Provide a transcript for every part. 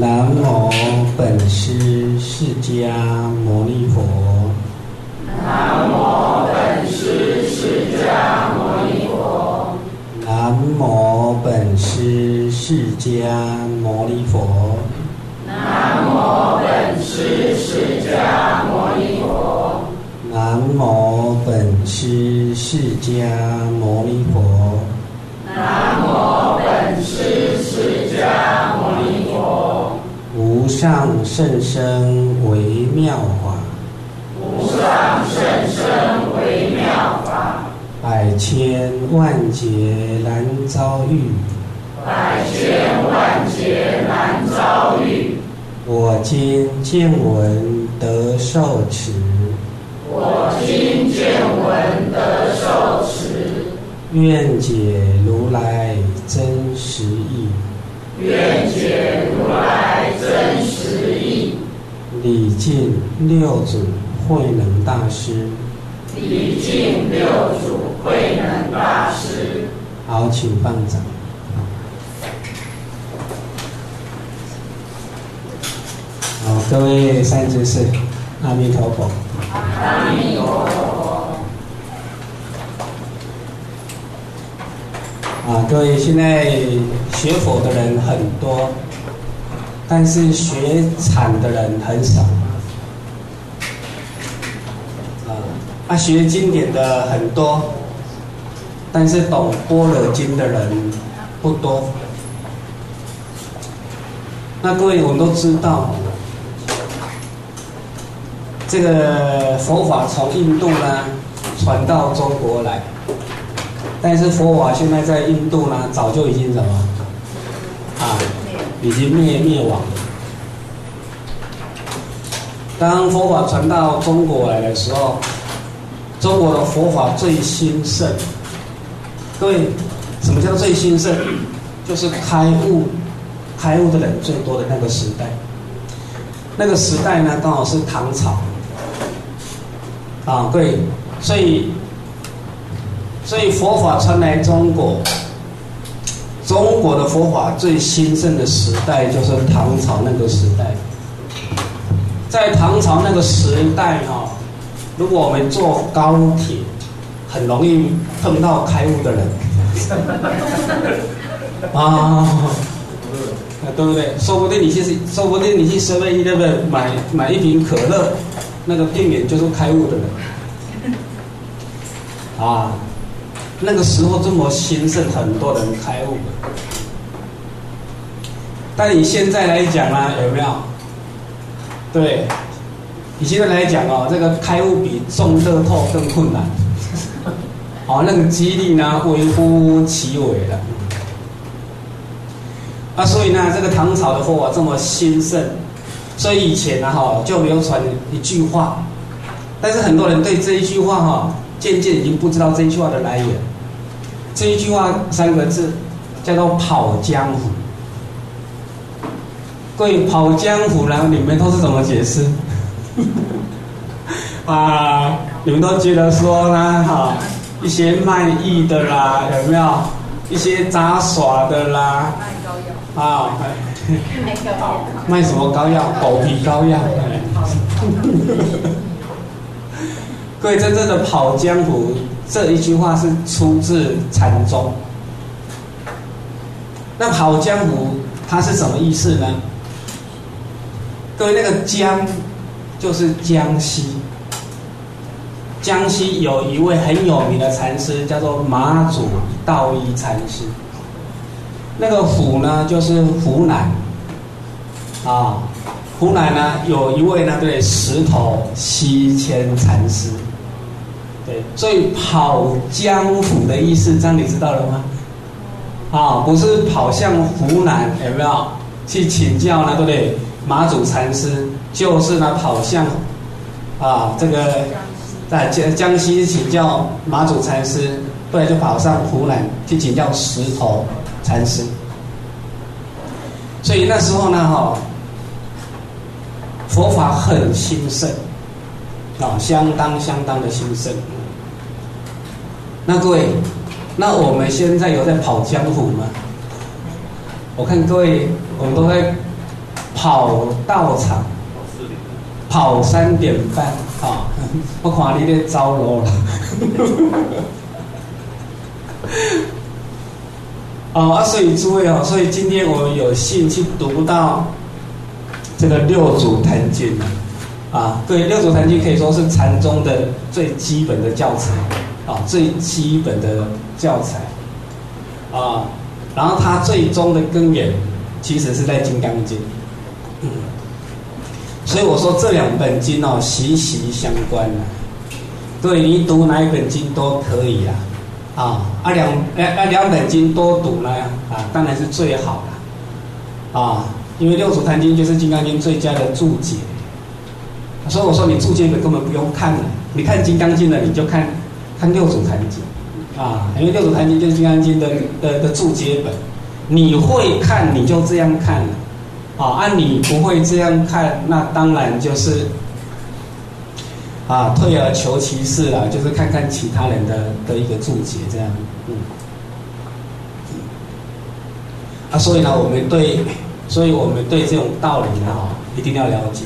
南无本师释迦牟尼佛。南无本师释迦牟尼佛。南无本师释迦牟尼佛。南无本师释迦牟尼佛。南无本师释迦牟尼佛。南上甚深微妙法，无上甚深微妙法，百千万劫难遭遇。百千万劫难遭遇。我今见闻得受持，我今见闻得受持，愿解如来真实义。愿解如来真实义。礼敬六祖慧能大师。礼敬六祖慧能大师。好，请放掌。好，各位善知识，阿弥陀佛。阿弥陀佛。啊，各位，现在学佛的人很多，但是学禅的人很少。啊，啊，学经典的很多，但是懂般若经的人不多。那各位，我们都知道，这个佛法从印度呢传到中国来。但是佛法现在在印度呢，早就已经什么啊，已经灭灭亡了。当佛法传到中国来的时候，中国的佛法最兴盛。各位，什么叫最兴盛？就是开悟、开悟的人最多的那个时代。那个时代呢，刚好是唐朝。啊，对，所以。所以佛法传来中国，中国的佛法最兴盛的时代就是唐朝那个时代。在唐朝那个时代哈，如果我们坐高铁，很容易碰到开悟的人。啊，对不对？说不定你去，说不定你去 seven eleven 买买一瓶可乐，那个店员就是开悟的人。啊。那个时候这么兴盛，很多人开悟。但你现在来讲呢，有没有？对，你现在来讲哦，这个开悟比中乐透更困难。哦，那个几率呢，微乎其微了。啊，所以呢，这个唐朝的佛法这么兴盛，所以以前呢，哈，就流传一句话，但是很多人对这一句话，哈。渐渐已经不知道这一句话的来源。这一句话三个字叫做“跑江湖”。各位，“跑江湖”然后你们都是怎么解释？啊，你们都觉得说呢？哈，一些卖艺的啦，有没有？一些杂耍的啦。卖膏药。啊。卖什么膏药？狗皮膏药。各位，真正的跑江湖这一句话是出自禅宗。那跑江湖它是什么意思呢？各位，那个江就是江西，江西有一位很有名的禅师叫做马祖道一禅师。那个湖呢，就是湖南，啊，湖南呢有一位呢对石头西迁禅师。对，所以跑江湖的意思，这样你知道了吗？啊，不是跑向湖南，有没有去请教呢？对不对？马祖禅师就是呢跑向啊这个在江江西请教马祖禅师，后来就跑上湖南去请教石头禅师。所以那时候呢，哈，佛法很兴盛，啊，相当相当的兴盛。那各位，那我们现在有在跑江湖吗？我看各位，我们都在跑道场，跑三点半啊！我看你咧走路了。哦啊，所以诸位哦，所以今天我们有幸去读到这个六祖坛经了啊。对，六祖坛经可以说是禅宗的最基本的教材啊，最基本的教材啊。然后它最终的根源其实是在《金刚经》。嗯，所以我说这两本经哦息息相关呐。对你读哪一本经都可以啦，啊，啊两哎啊两本经多读呢啊，当然是最好的，啊，因为六祖坛经就是《金刚经》最佳的注解。所以我说你注解本根本不用看了，你看《金刚经》了你就看看六祖坛经，啊，因为六祖坛经就是《金刚经》的的的注解本，你会看你就这样看。啊，按你不会这样看，那当然就是啊，退而求其次了，就是看看其他人的的一个注解这样，嗯，啊，所以呢，我们对，所以我们对这种道理呢，哈，一定要了解。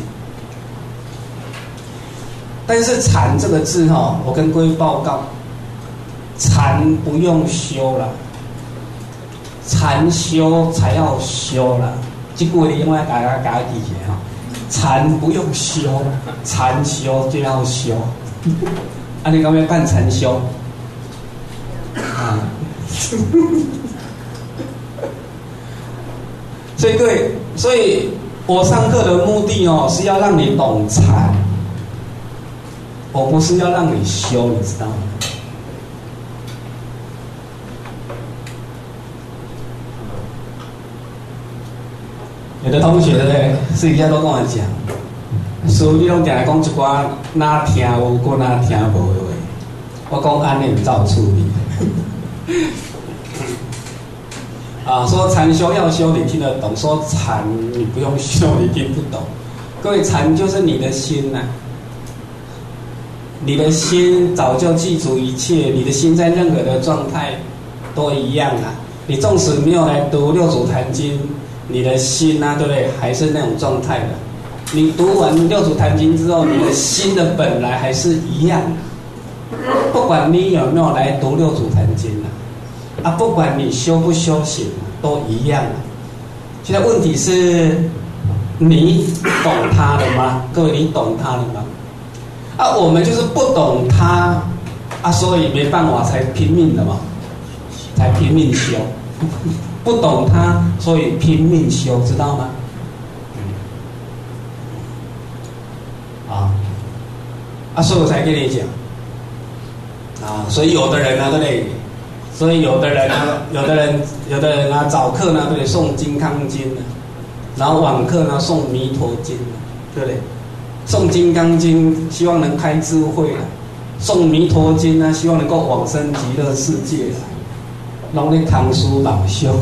但是禅这个字哈，我跟各位报告，禅不用修了，禅修才要修了。这句话你用来大家家记起来哈，禅不用修，禅修就要修。啊，你讲要办禅修？啊，所以各位，所以我上课的目的哦，是要让你懂禅，我不是要让你修，你知道吗？有的同学咧，私底下都跟我讲，所以你拢定来讲一寡哪听有，过哪听无的话。我讲安尼照处理。啊，说禅修要修，你听得懂；说禅你不用修，你听不懂。各位，禅就是你的心呐，你的心早就记住一切，你的心在任何的状态都一样啊。你纵使没有来读六祖坛经。你的心呐，对不对？还是那种状态的。你读完六祖坛经之后，你的心的本来还是一样。不管你有没有来读六祖坛经啊，啊，不管你修不修行，都一样。现在问题是，你懂他了吗？各位，你懂他了吗？啊，我们就是不懂他，啊，所以没办法才拼命的嘛，才拼命修。不懂他，所以拼命修，知道吗？啊，啊，所以我才跟你讲，啊，所以有的人呢，对不对？所以有的人呢，有的人，有的人啊，早课呢，对不对？诵《金刚经》呢，然后晚课呢，诵《弥陀经》对不对？诵《金刚经》，希望能开智慧；诵《弥陀经》呢，希望能够往生极乐世界拢咧唐书老兄，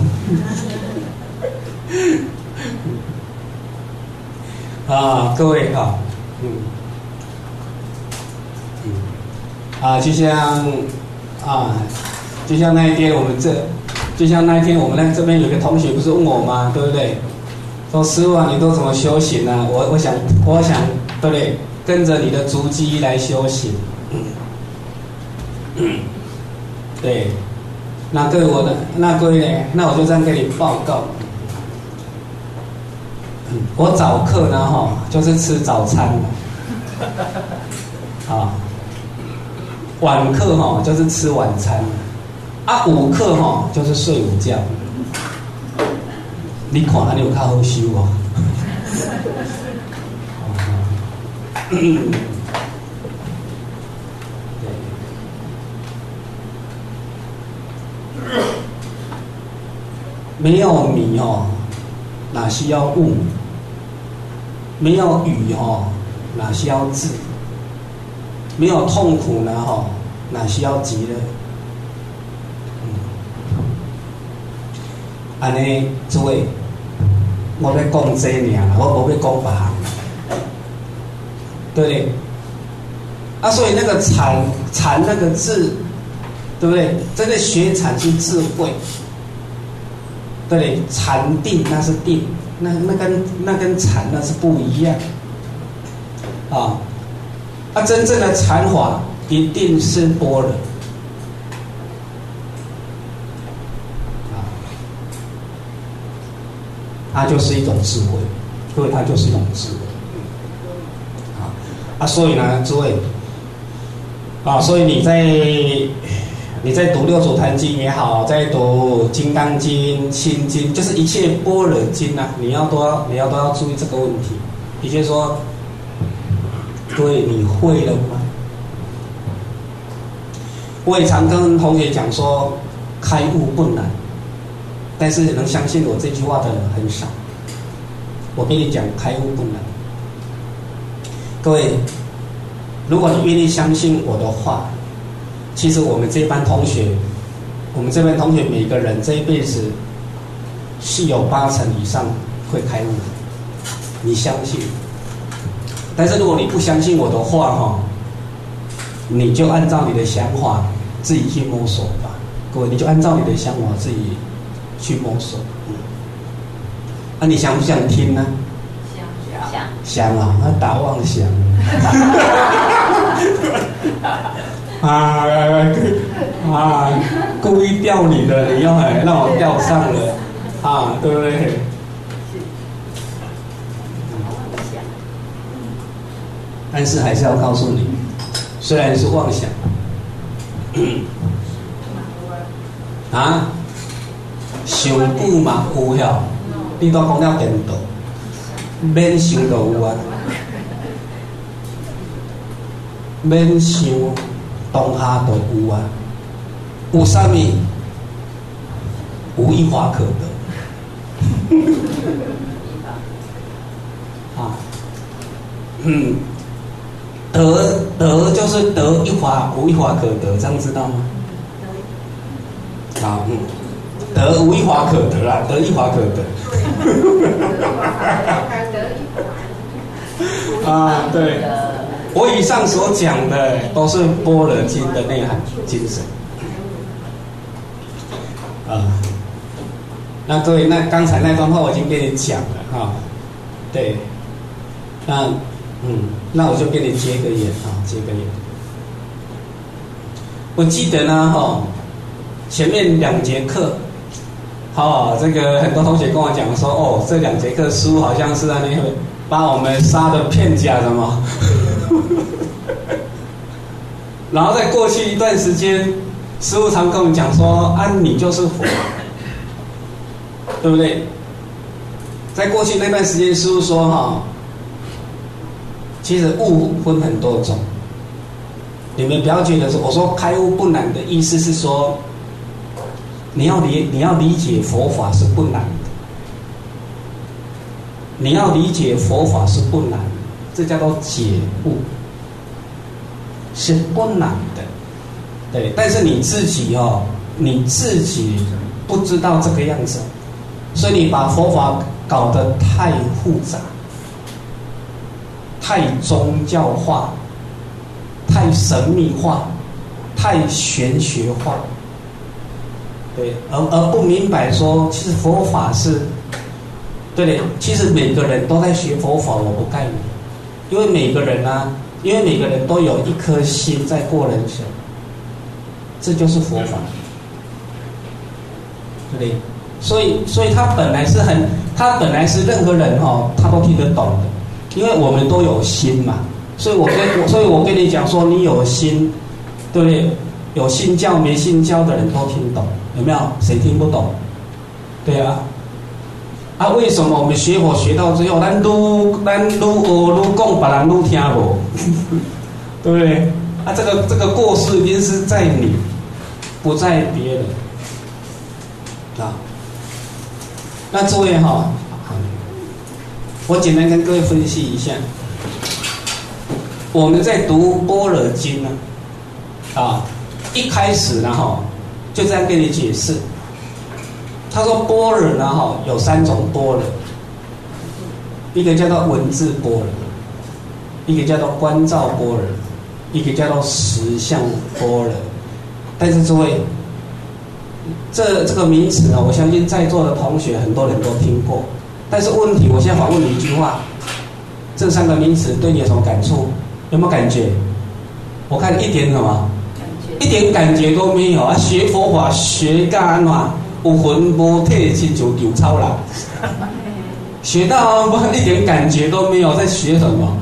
啊，各位啊，嗯，嗯，啊，就像啊，就像那一天我们这，就像那一天我们那这边有个同学不是问我吗？对不对？说师傅啊，你都怎么修行呢？我我想我想对不对？跟着你的足迹来修行，对。那各位我的，那各位呢？那我就这样跟你报告。我早课呢，哈，就是吃早餐 啊。晚课哈，就是吃晚餐。啊，午课哈，就是睡午觉。你看，你有较好修哦。没有米哦，哪需要物？没有雨哦，哪需要智？没有痛苦呢哈，哪需要极乐？安尼诸位，我要讲这尔，我无要讲别行，对不对？啊，所以那个禅禅那个字，对不对？真的学禅是智慧。对，禅定那是定，那那跟那跟禅那是不一样。啊，啊，真正的禅法一定是般若。它就是一种智慧，各位，它就是一种智慧。啊，所以呢，诸位，啊，所以你在你在读六祖坛经也好，在读金刚经、心经，就是一切般若经啊，你要都要你要都要注意这个问题。也就是说，各位，你会了吗？我也常跟同学讲说，开悟不难。但是能相信我这句话的人很少。我跟你讲，开悟不难。各位，如果你愿意相信我的话，其实我们这班同学，我们这班同学每个人这一辈子是有八成以上会开悟的。你相信？但是如果你不相信我的话，哈，你就按照你的想法自己去摸索吧。各位，你就按照你的想法自己。去摸索，那你想不想听呢？想啊，那打妄想。啊啊！故意钓你的，你要来让我钓上了啊，对不对？但是还是要告诉你，虽然是妄想，啊。想久嘛有晓，你都讲了颠倒，免想都有啊，免想当下都有啊，有啥物？无一法可得。啊，嗯，得得就是得一法，无一法可得，这样知道吗？啊，嗯。得无一法可得啊，得一法可得。啊，对，我以上所讲的都是般若经的内涵精神。啊，那各位，那刚才那段话我已经跟你讲了哈，对，那嗯，那我就跟你接个眼啊，接个眼。我记得呢哈，前面两节课。好，这个很多同学跟我讲说，哦，这两节课书好像是在那个把我们杀的片甲的嘛。然后在过去一段时间，师傅常跟我们讲说，啊，你就是佛，对不对？在过去那段时间，师傅说哈，其实悟分很多种，你们不要觉得说，我说开悟不难的意思是说。你要理你要理解佛法是不难的，你要理解佛法是不难，这叫做解悟，是不难的，对。但是你自己哦，你自己不知道这个样子，所以你把佛法搞得太复杂、太宗教化、太神秘化、太玄学化。对，而而不明白说，其实佛法是，对的。其实每个人都在学佛法，我不盖你，因为每个人呢，因为每个人都有一颗心在过人生，这就是佛法，对不对？所以，所以他本来是很，他本来是任何人哈，他都听得懂的，因为我们都有心嘛。所以我跟，所以我跟你讲说，你有心，对不对？有信教没信教的人都听懂。有没有谁听不懂？对啊，啊，为什么我们学佛学到最后，咱愈咱愈学愈讲，别人愈听无，对不对？啊，这个这个过失一定是在你，不在别人啊。那诸位哈，我简单跟各位分析一下，我们在读般若经呢，啊，一开始呢哈。就这样跟你解释。他说般若呢，哈，有三种般若，一个叫做文字般若，一个叫做观照般若，一个叫做实相般若。但是诸位，这这个名词呢，我相信在座的同学很多人都听过。但是问题，我现在反问你一句话：这三个名词对你有什么感触？有没有感觉？我看一点什么？一点感觉都没有啊！学佛法学干嘛？有魂无体，亲像丢超人。学到一点感觉都没有，在学什么？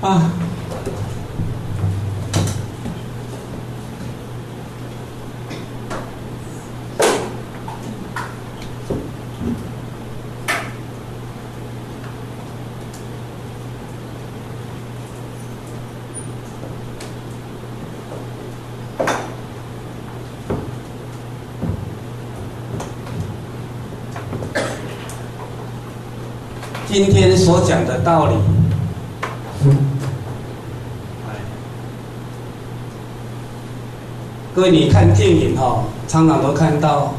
啊！今天所讲的道理，各位，你看电影哈，常常都看到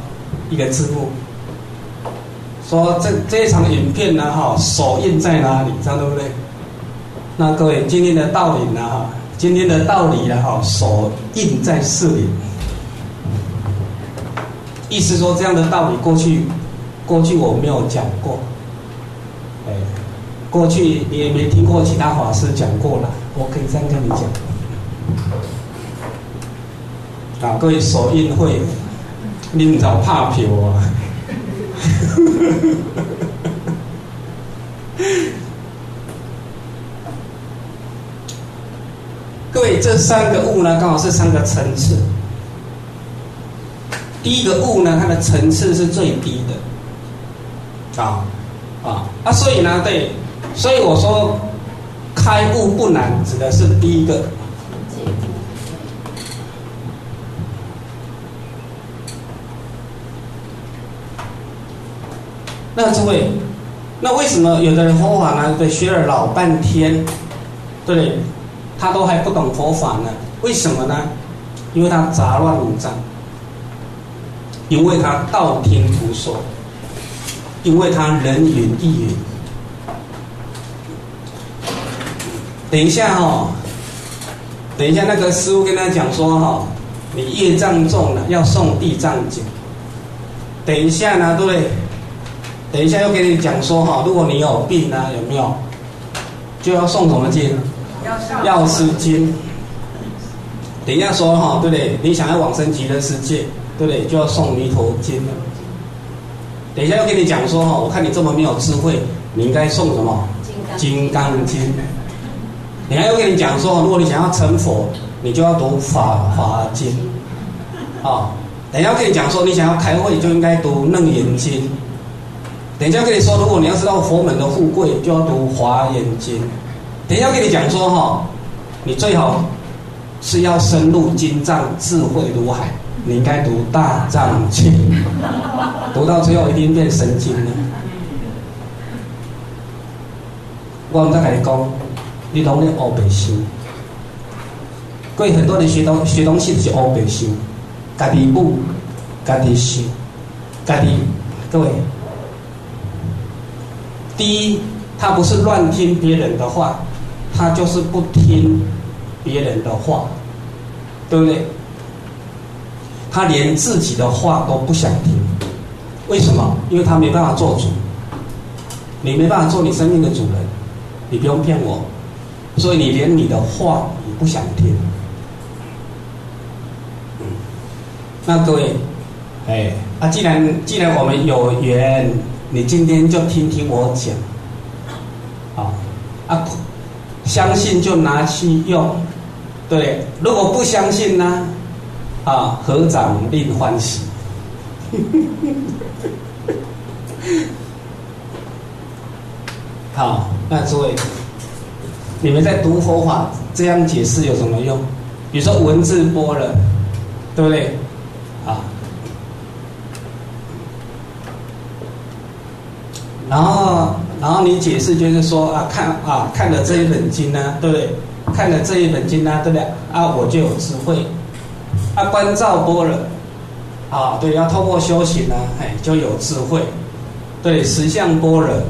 一个字幕，说这这场影片呢哈，首映在哪里？这样对不对？那各位，今天的道理呢哈，今天的道理呢哈，首映在四里，意思说这样的道理过去，过去我没有讲过。过去你也没听过其他法师讲过了，我可以这样跟你讲。啊，各位首映会，恁早拍票啊！各位，这三个物呢，刚好是三个层次。第一个物呢，它的层次是最低的，啊。啊啊，所以呢，对，所以我说开悟不难，指的是第一个。那诸位，那为什么有的人佛法呢？对，学了老半天，对，他都还不懂佛法呢？为什么呢？因为他杂乱无章，因为他道听途说。因为他人云亦云，等一下哈，等一下那个师傅跟他讲说哈，你业障重了要送地藏经。等一下呢，对不对？等一下又跟你讲说哈，如果你有病呢，有没有，就要送什么经？药师经。等一下说哈，对不对？你想要往生极乐世界，对不对？就要送弥陀经了。等一下又跟你讲说哈，我看你这么没有智慧，你应该送什么？金刚经。等下又跟你讲说，如果你想要成佛，你就要读法华经。啊，等下跟你讲说，你想要开会就应该读楞严经。等下跟你说，如果你要知道佛门的富贵，就要读华严经。等下跟你讲说哈，你最好是要深入经藏，智慧如海。你应该读大藏经，读到最后一定变神经了。我再跟你讲，你懂得学白心。各位很多人学东学东西是学白心，家己悟，家己修，家己。各位，第一，他不是乱听别人的话，他就是不听别人的话，对不对？他连自己的话都不想听，为什么？因为他没办法做主，你没办法做你生命的主人，你不用骗我，所以你连你的话也不想听。那各位，哎，啊，既然既然我们有缘，你今天就听听我讲，好，啊，相信就拿去用，对，如果不相信呢？啊，合掌令欢喜。好，那诸位，你们在读佛法这样解释有什么用？比如说文字波了，对不对？啊，然后然后你解释就是说啊，看啊，看了这一本经呢，对不对？看了这一本经呢，对不对？啊，我就有智慧。啊，观照波了，啊，对，要透过修行呢，哎，就有智慧，对，实相波了，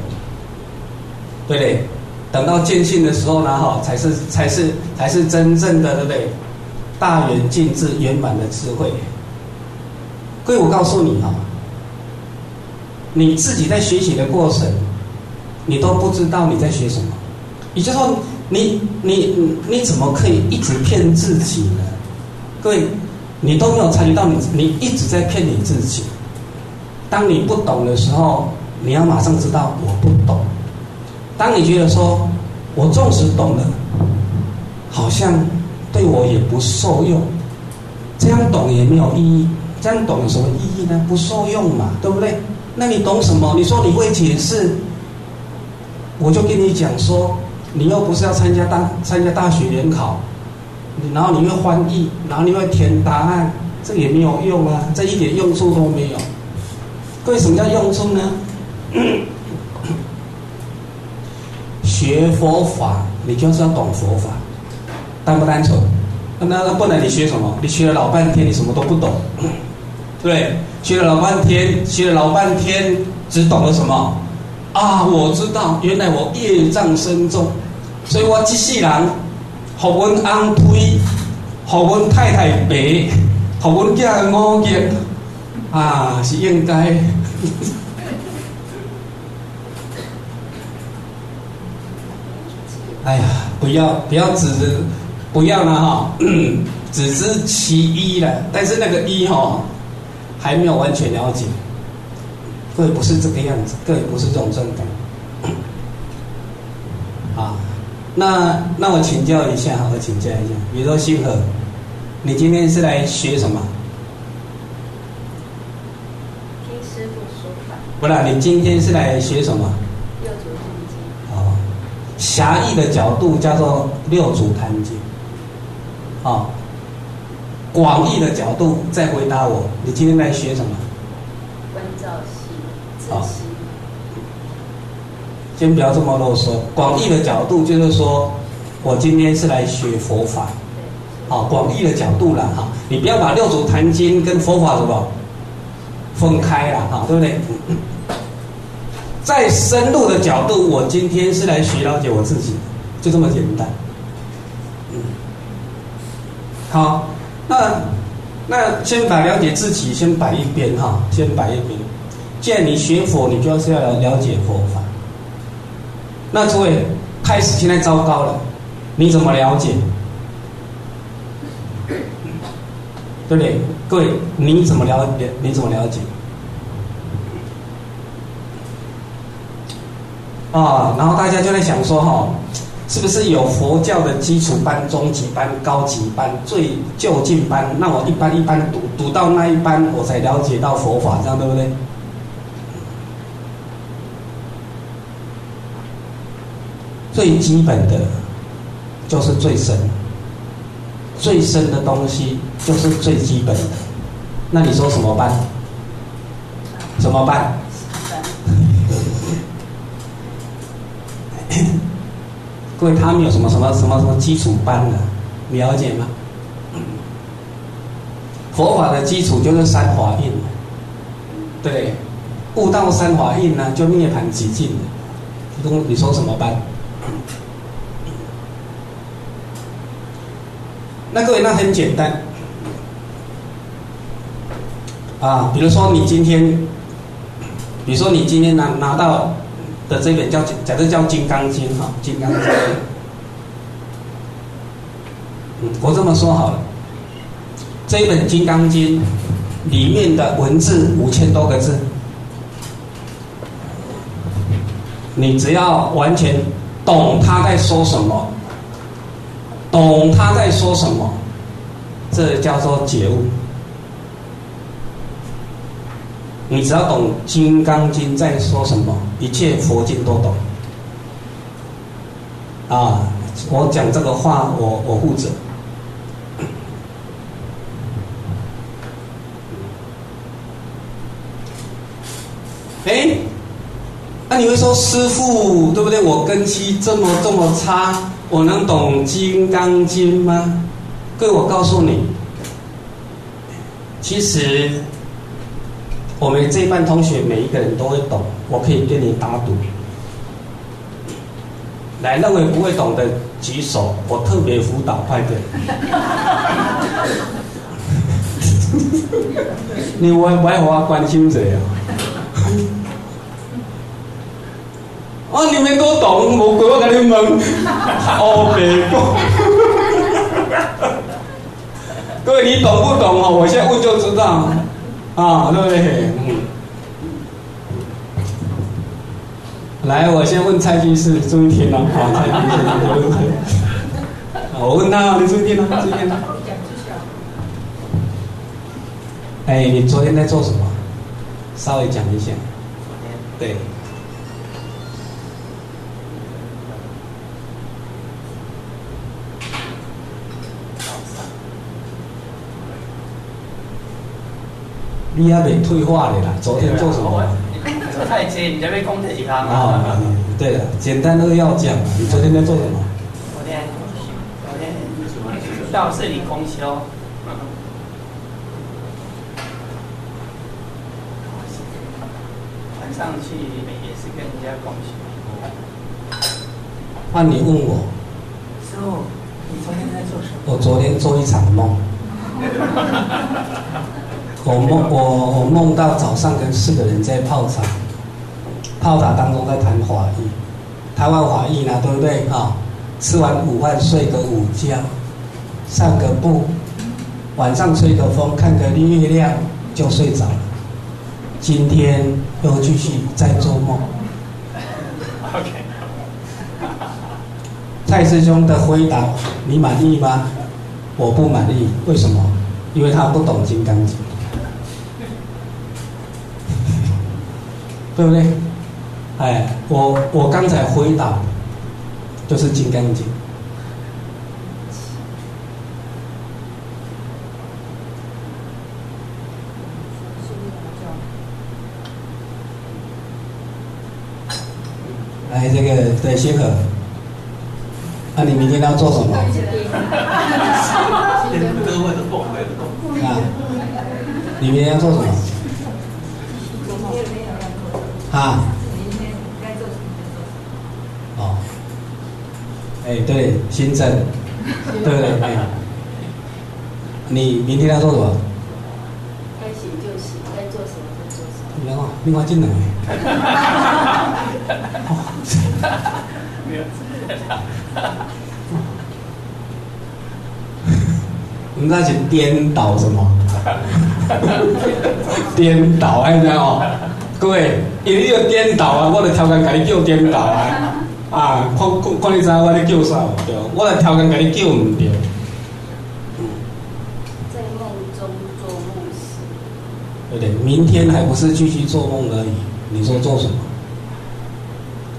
对不对？等到见性的时候呢，哈，才是才是才是真正的，对不对？大圆净智圆满的智慧。各位，我告诉你哈，你自己在学习的过程，你都不知道你在学什么。也就是说，你你你怎么可以一直骗自己呢？各位，你都没有察觉到你你一直在骗你自己。当你不懂的时候，你要马上知道我不懂。当你觉得说我纵使懂了，好像对我也不受用，这样懂也没有意义。这样懂有什么意义呢？不受用嘛，对不对？那你懂什么？你说你会解释，我就跟你讲说，你又不是要参加大参加大学联考，然后你会翻译，然后你会填答案，这也没有用啊，这一点用处都没有。为，什么叫用处呢？学佛法，你就是要懂佛法，单不单纯？那那不然你学什么？你学了老半天，你什么都不懂。对，学了老半天，学了老半天，只懂了什么？啊，我知道，原来我业障深重，所以我这世人，学阮翁推，学阮太太白，学阮囝五结，啊，是应该。哎呀，不要不要只是不要了哈，只是其一了，但是那个一哈。还没有完全了解，各位不是这个样子，各位不是这种状态。啊，那那我请教一下，我请教一下，比如说星河，你今天是来学什么？听师傅说法。不啦，你今天是来学什么？狭义的角度叫做六祖坛经。哦。广义的角度再回答我，你今天来学什么？观照系，好。先不要这么啰嗦。广义的角度就是说，我今天是来学佛法。好，广义的角度了哈，你不要把六祖坛经跟佛法什么分开了哈，对不对？再深入的角度，我今天是来学了解我自己，就这么简单。嗯，好。那那先把了解自己先摆一边哈，先摆一边。既然你学佛，你就是要了了解佛法。那诸位开始现在糟糕了，你怎么了解？对不对？各位你怎么了解？你怎么了解？啊，然后大家就在想说哈。是不是有佛教的基础班、中级班、高级班、最就近班？那我一般一般读读到那一班，我才了解到佛法，这样对不对？最基本的，就是最深，最深的东西就是最基本的。那你说什么班？什么班？因为他们有什么什么什么什么基础班的，了解吗？佛法的基础就是三华印，对，悟道三华印呢，就涅盘极境了。你你说什么班？那各位，那很简单啊，比如说你今天，比如说你今天拿拿到。的这本叫假设叫《金刚经》哈，《金刚经》。嗯，我这么说好了，这一本《金刚经》里面的文字五千多个字，你只要完全懂他在说什么，懂他在说什么，这叫做觉悟。你只要懂《金刚经》在说什么，一切佛经都懂。啊，我讲这个话，我我负责。哎，那你会说师傅对不对？我根基这么这么差，我能懂《金刚经》吗？各位，我告诉你，其实。我们这一班同学每一个人都会懂，我可以跟你打赌。来，认为不会懂的举手，我特别辅导派对。你我我我关心者啊！哦，你们都懂，无怪我跟你问，哦，别讲。各位，你懂不懂哦？我现在问就知道，啊，对不对？嗯。来，我先问蔡居士，注意听了，好，蔡居士，我问他，你注意听了，注意听了。哎，你昨天在做什么？稍微讲一下。对。你还没退化的啦？昨天做什么？做太监，你在被攻击他吗？啊，对了，简单都要讲。你昨天在做什么？昨天，昨天到这里公休。晚上去也是跟人家公休。那你问我。师傅，你昨天在做什么？我昨天做一场梦。我梦我我梦到早上跟四个人在泡茶，泡茶当中在谈法义，谈完法义呢，对不对啊？吃完午饭睡个午觉，散个步，晚上吹个风，看个月亮就睡着了。今天又继续在做梦。OK。蔡师兄的回答你满意吗？我不满意，为什么？因为他不懂《金刚经》。对不对？哎，我我刚才回答就是《金刚经》。来，这个对星河，那你明天要做什么？啊，你明天要做什么？啊！哦，哎，对，新政，对 不对？哎，你明天要做什么？该行就行，该做什么就做什么。另外，另外进来。没有，你那是颠倒什么？颠倒，哎，你哦。各位，因为你要颠倒啊，我来调工，给你叫颠倒啊！啊，看看看你知我咧叫啥？对，我来调工，给你叫唔对。在梦中做梦时，对不对？明天还不是继续做梦而已？你说做什么？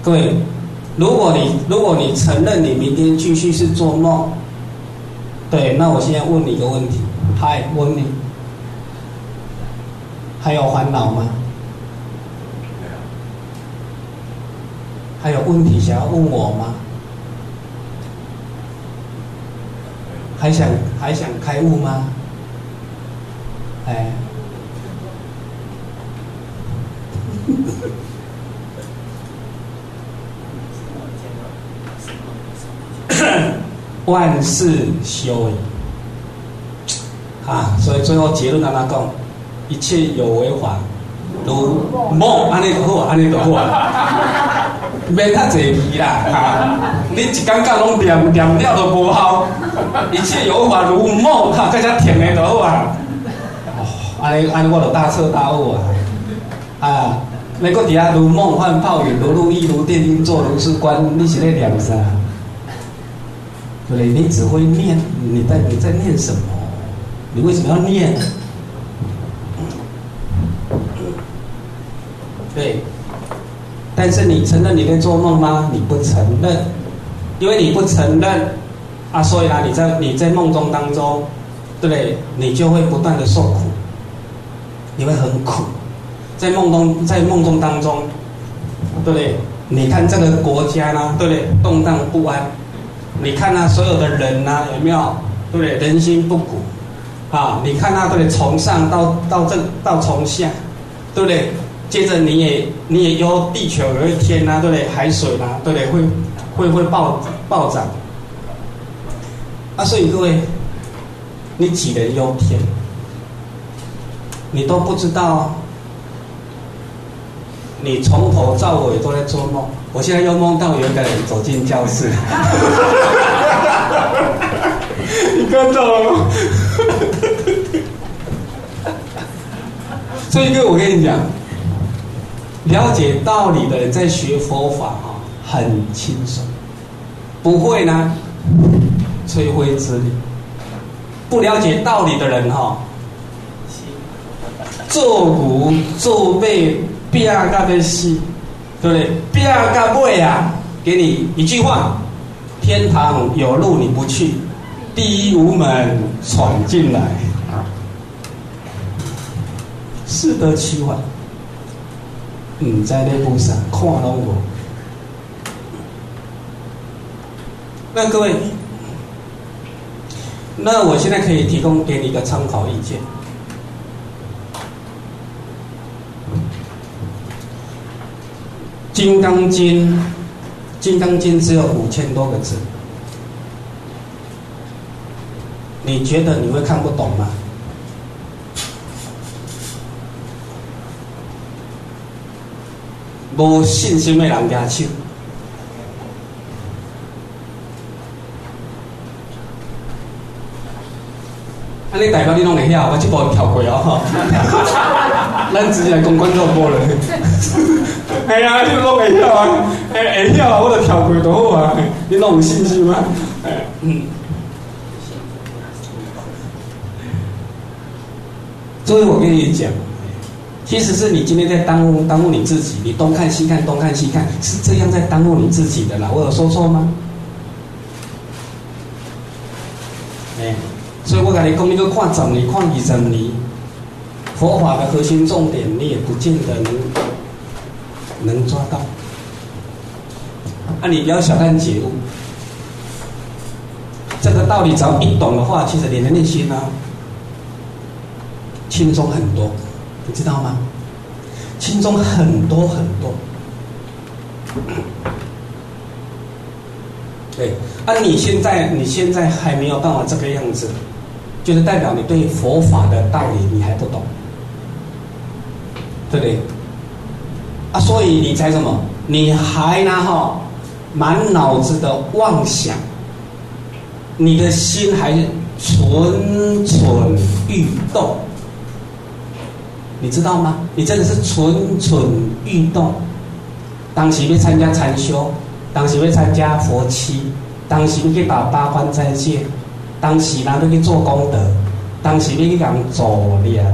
各位，如果你如果你承认你明天继续是做梦，对，那我现在问你一个问题，嗨，问你，还有烦恼吗？还有问题想要问我吗？还想还想开悟吗？哎，万事休矣啊！所以最后结论跟他讲，一切有为法，如梦，安尼就好，安尼就好。免太济皮啦，哈！你一感觉拢念念了都无效，一切有法如梦，哈，更加甜的就好啊！哦，安尼安尼我就大彻大悟啊！啊，你搁底下如梦幻泡影，如露亦如电，应作如是观，你是在念啥？对，你只会念，你在你在念什么？你为什么要念？对。但是你承认你在做梦吗？你不承认，因为你不承认啊，所以呢，你在你在梦中当中，对不对？你就会不断的受苦，你会很苦，在梦中在梦中当中，对不对？你看这个国家呢，对不对？动荡不安，你看那所有的人呢，有没有？对不对？人心不古啊！你看那对不对？从上到到这到从下，对不对？接着你也你也忧地球有一天呐，对不对？海水呐，对不对？会会会暴暴涨。啊，所以各位，你杞人忧天，你都不知道，你从头到尾都在做梦。我现在又梦到有一个人走进教室，你看到了吗？所以哥，我跟你讲，了解道理的人在学佛法哈，很轻松，不会呢吹灰之力。不了解道理的人哈，做骨做背，变嘎被死，对不对？变嘎背啊，给你一句话：天堂有路你不去，地狱无门闯进来。适得其反，唔在那路上看拢无。那各位，那我现在可以提供给你一个参考意见。《金刚经》，《金刚经》只有五千多个字，你觉得你会看不懂吗？无信心的人举手。安尼代表你拢会晓，我即步跳过哦。咱直接来公关做播了。哎呀，你拢会晓啊？哎，会晓啊，我就跳过就好啊。你拢有信心吗？哎，嗯。所以我跟你讲。其实是你今天在耽误耽误你自己，你东看西看东看西看，是这样在耽误你自己的啦。我有说错吗？哎，所以我跟你讲，你个看十年、看二十年，佛法的核心重点，你也不见得能能抓到。啊，你不要小看觉悟，这个道理只要一懂的话，其实你的内心呢，轻松很多。你知道吗？心中很多很多，对，啊，你现在你现在还没有办法这个样子，就是代表你对佛法的道理你还不懂，对不对？啊，所以你才什么？你还呢？哈，满脑子的妄想，你的心还蠢蠢欲动。你知道吗？你真的是蠢蠢欲动。当时要参加禅修，当时要参加佛七，当时要去打八关斋戒，当时呢要去做功德，当时要去讲助念。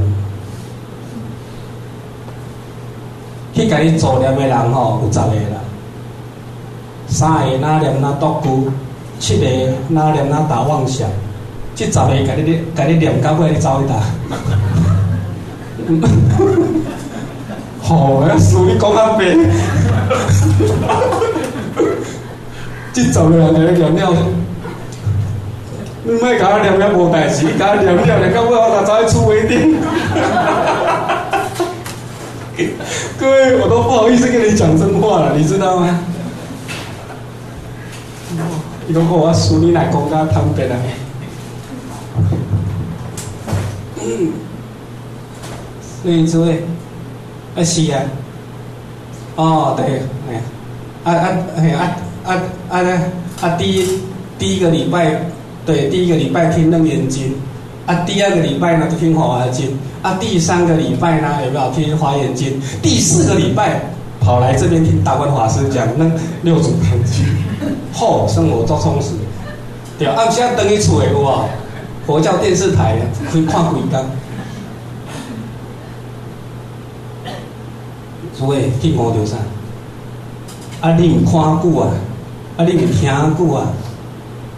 去甲你助念的人吼有十个啦，三个哪念哪独孤，七个哪念哪打妄想，这十个甲你甲你念到尾，你走去打。好，要输你讲阿白，这十个人在聊聊，你莫甲我聊聊无代志，甲我聊聊聊到尾我哪走去出微店？各位，我都不好意思跟你讲真话了，你知道吗？如果我输你来讲甲坦白了。对，诸位，啊是啊，哦对，哎，啊啊哎啊啊啊呢啊第一第一个礼拜，对，第一个礼拜听楞严经，啊第二个礼拜呢就听华华经，啊第三个礼拜呢有没有听华严经？第四个礼拜跑来这边听大观法师讲那六祖坛经，嚯，生活多充实，对啊，现在等于厝的有啊，佛教电视台可以看几工。诸位去摸着啥？啊，你唔看久啊？啊，你唔听久啊？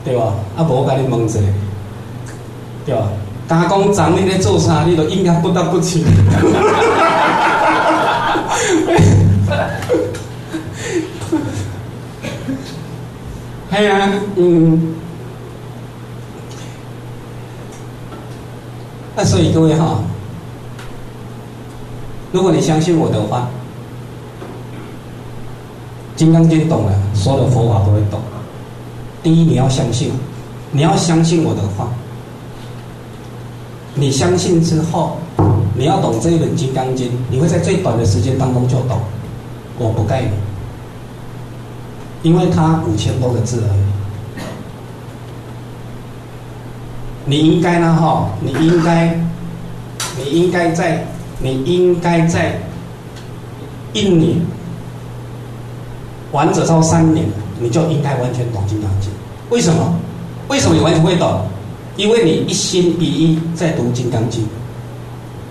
对吧？啊，无甲你问一下，对吧？敢讲昨你咧做啥？你都应该不得不清。系啊，嗯。啊所以各位哈，如果你相信我的话。金刚经懂了，所有的佛法都会懂。第一，你要相信，你要相信我的话。你相信之后，你要懂这一本《金刚经》，你会在最短的时间当中就懂。我不盖你，因为它五千多个字而已。你应该呢，哈，你应该，你应该在，你应该在一年，玩者超三年，你就应该完全懂《金刚经》。为什么？为什么你完全会懂？因为你一心一意在读《金刚经》，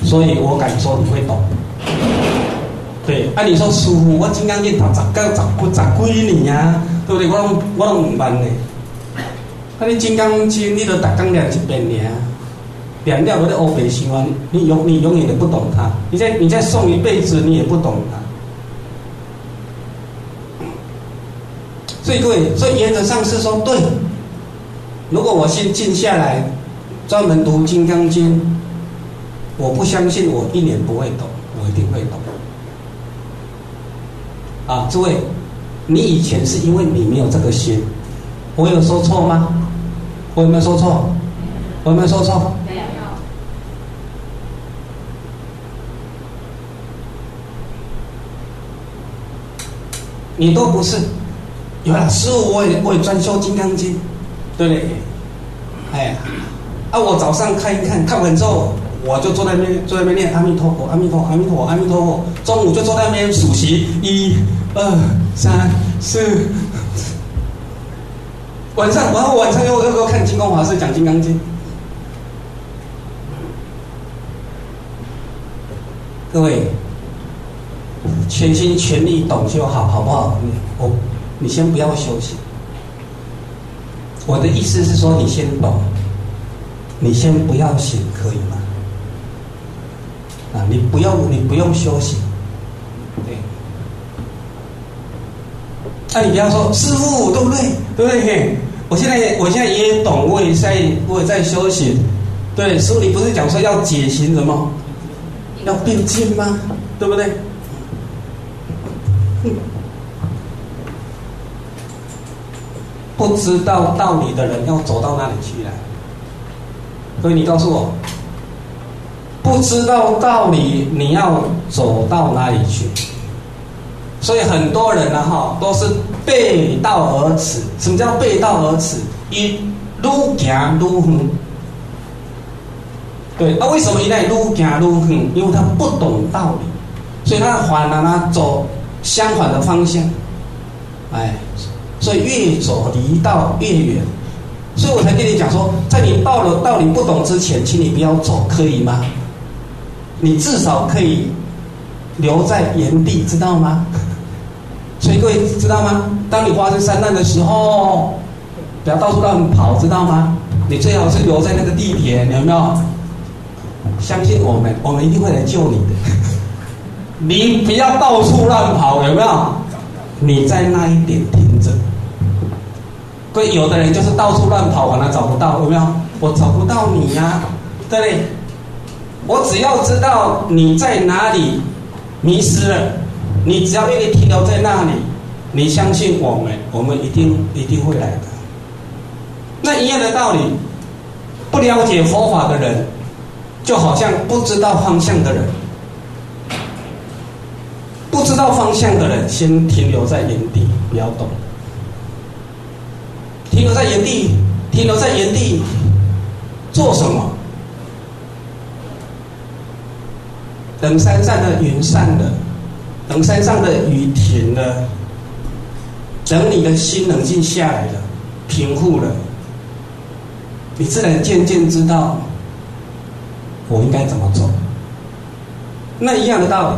所以我敢说你会懂。对，按你说师傅，我《金刚经》读十九、十几、十几年呀，对不对？我拢我拢唔捌呢。那你《金刚经》你都逐刚念一遍尔，念了我的欧北西湾，你永你永远都不懂它。你再你再诵一辈子，你也不懂它。所以各位，所以原则上是说对。如果我先静下来，专门读《金刚经》，我不相信我一年不会懂，我一定会懂。啊，诸位，你以前是因为你没有这个心，我有说错吗？我有没有说错？我有没有说错？没有。你都不是，有了师傅，我也我也专修《金刚经》。对不对？哎，啊！我早上看一看，看完之后，我就坐在那边，坐在那边念阿弥陀佛，阿弥陀，阿弥陀，阿弥陀佛。中午就坐在那边数息，一、二、三、四。晚上，然后晚上又又又看金光华师讲《金刚经》。各位，全心全力懂就好，好不好？我，你先不要休息。我的意思是说，你先懂，你先不要醒，可以吗？啊，你不用，你不用休息，对。那你不要说师傅，对不对？对不对？我现在，我现在也懂，我也在，我也在休息。对，师傅，你不是讲说要解行什么？要并进吗？对不对？不知道道理的人要走到哪里去了？所以你告诉我，不知道道理你要走到哪里去？所以很多人呢，哈，都是背道而驰。什么叫背道而驰？一路行路远。对，那为什么一旦路行路远？因为他不懂道理，所以他反而呢走相反的方向。哎。所以越走离道越远，所以我才跟你讲说，在你到了道理不懂之前，请你不要走，可以吗？你至少可以留在原地，知道吗？所以各位知道吗？当你发生山难的时候，不要到处乱跑，知道吗？你最好是留在那个地点，有没有？相信我们，我们一定会来救你的。你不要到处乱跑，有没有？你在那一点停着。所以有的人就是到处乱跑，完了找不到，有没有？我找不到你呀，对不对？我只要知道你在哪里迷失了，你只要愿意停留在那里，你相信我们，我们一定一定会来的。那一样的道理，不了解佛法的人，就好像不知道方向的人，不知道方向的人，先停留在原地，不要动。停留在原地，停留在原地，做什么？等山上的云散了，等山上的雨停了，等你的心冷静下来了，平复了，你自然渐渐知道我应该怎么做。那一样的道理。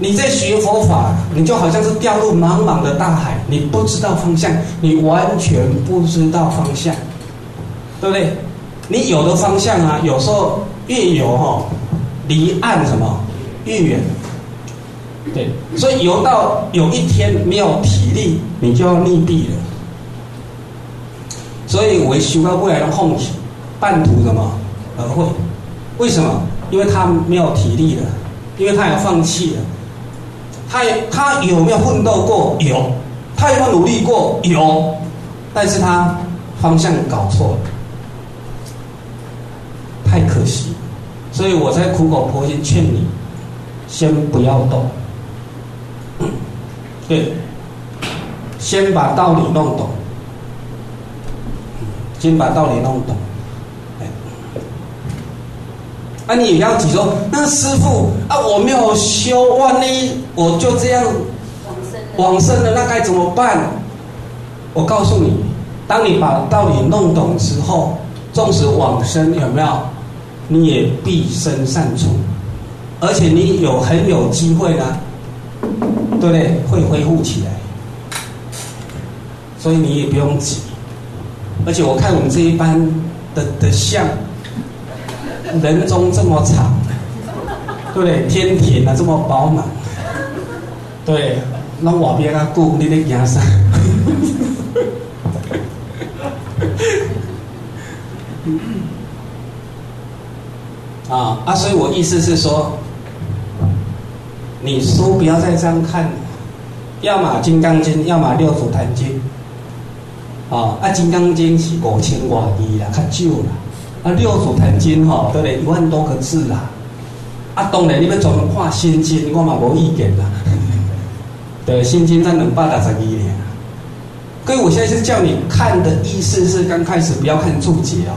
你在学佛法，你就好像是掉入茫茫的大海，你不知道方向，你完全不知道方向，对不对？你有的方向啊，有时候越游哈，离岸什么越远，对，所以游到有一天没有体力，你就要溺毙了。所以我修到未来的空隙，半途什么而会？为什么？因为他没有体力了，因为他要放弃了。他他有没有奋斗过？有，他有没有努力过？有，但是他方向搞错了，太可惜。所以我在苦口婆心劝你，先不要动。对，先把道理弄懂，先把道理弄懂。啊，你也要急说，那师傅啊，我没有修，万一我就这样往生了，那该怎么办？我告诉你，当你把道理弄懂之后，纵使往生有没有，你也必生善处，而且你有很有机会呢，对不对？会恢复起来，所以你也不用急。而且我看我们这一班的的相。人中这么长，对不对？天庭啊这么饱满，对，那我边啊顾你的牙山，啊啊！所以我意思是说，你书不要再这样看，要么《金刚经》，要么《六祖坛经》，啊啊，《金刚经》是五千外字啦，较少啦。啊，六祖坛经吼，对嘞，一万多个字啦。啊，当然你们专门看心经，我嘛无意见啦。对，心经才两百六十二年。所以，我现在是叫你看的意思是，刚开始不要看注解哦。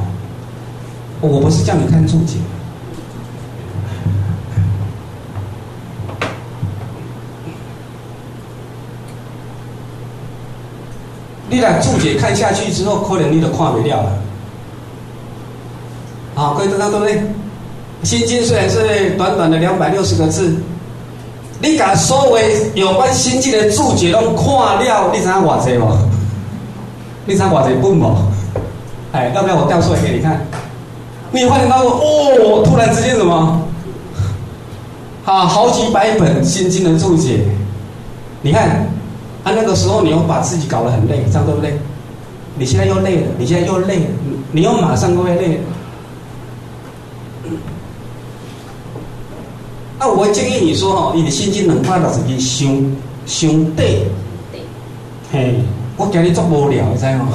我不是叫你看注解。你把注解看下去之后，可能你都看不了了。好，各位知道对不对？心经虽然是短短的两百六十个字，你把所有有关心经的注解都看了，你知道偌济无？你知道偌济本无？哎，要不要我调出来给你看？你发现到哦，突然之间什么？啊，好几百本心经的注解，你看，啊那个时候你又把自己搞得很累，这样对不对？你现在又累了，你现在又累了，你又马上又会累。那我建议你说哦，你的心经能快到自己想想对，嘿，我今日做无聊，你知吗？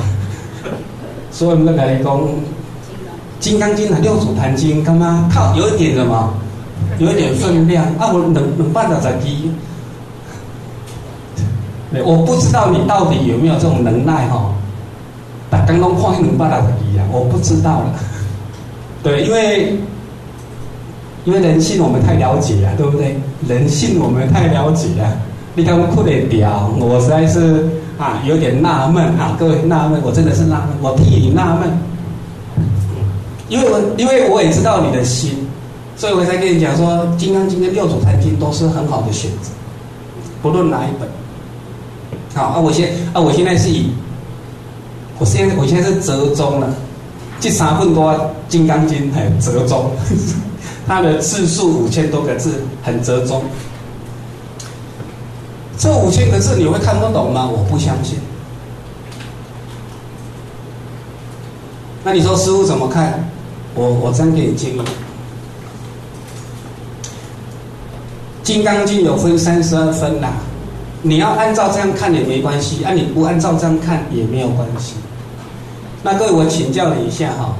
所以我们跟你讲，《金刚经》和《六祖坛经》，干嘛？靠，有一点什么？有一点分量 啊！我能能办到自己，我不知道你到底有没有这种能耐哈？但刚刚看能办到自己啊，我不知道了。对，因为。因为人性我们太了解了，对不对？人性我们太了解了。你看我哭得屌，我实在是啊有点纳闷啊，各位纳闷，我真的是纳闷，我替你纳闷。因为我因为我也知道你的心，所以我才跟你讲说，《金刚经》跟《六祖坛经》都是很好的选择，不论哪一本。好啊，我现啊我现在是以，我现在我现在是折中了，这三份多《金刚经》还折中。它的字数五千多个字，很折中。这五千个字你会看不懂吗？我不相信。那你说师傅怎么看？我我这样给你建议，《金刚经》有分三十二分呐，你要按照这样看也没关系，啊，你不按照这样看也没有关系。那各位，我请教你一下哈。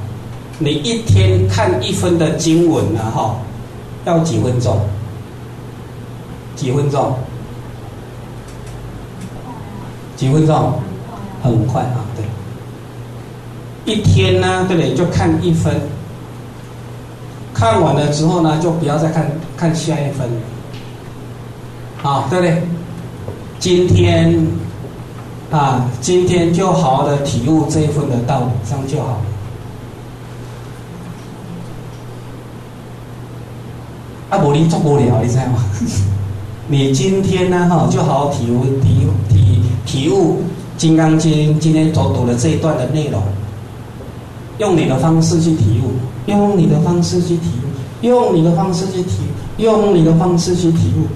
你一天看一分的经文呢？哈，要几分钟？几分钟？几分钟？很快啊，对。一天呢，对不对？就看一分。看完了之后呢，就不要再看看下一分。好，对不对？今天啊，今天就好好的体悟这一份的道理，这样就好。啊，无你做不了，你知道吗？你今天呢，哈，就好好体悟、体体体悟《金刚经》今天所读的这一段的内容，用你的方式去体悟，用你的方式去体悟，用你的方式去体，用你的方式去体悟。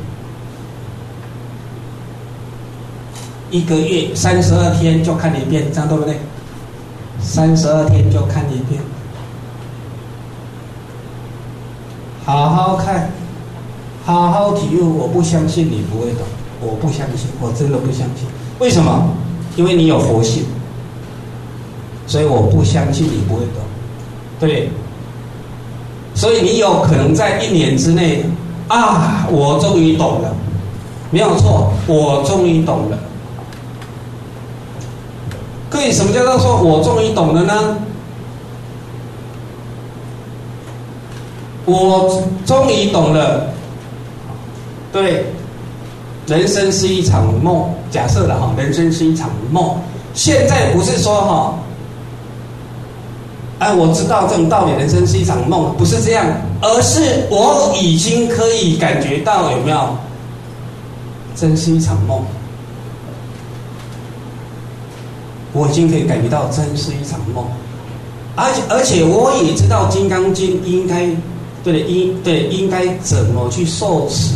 一个月三十二天就看一遍，这样对不对？三十二天就看一遍。好好看，好好体悟。我不相信你不会懂，我不相信，我真的不相信。为什么？因为你有佛性，所以我不相信你不会懂。对，所以你有可能在一年之内啊，我终于懂了，没有错，我终于懂了。各位，什么叫做说我终于懂了呢？我终于懂了，对，人生是一场梦。假设了哈，人生是一场梦。现在不是说哈，哎，我知道这种道理，人生是一场梦，不是这样，而是我已经可以感觉到有没有，真是一场梦。我已经可以感觉到，真是一场梦，而且而且我也知道《金刚经》应该对应对应该怎么去受持。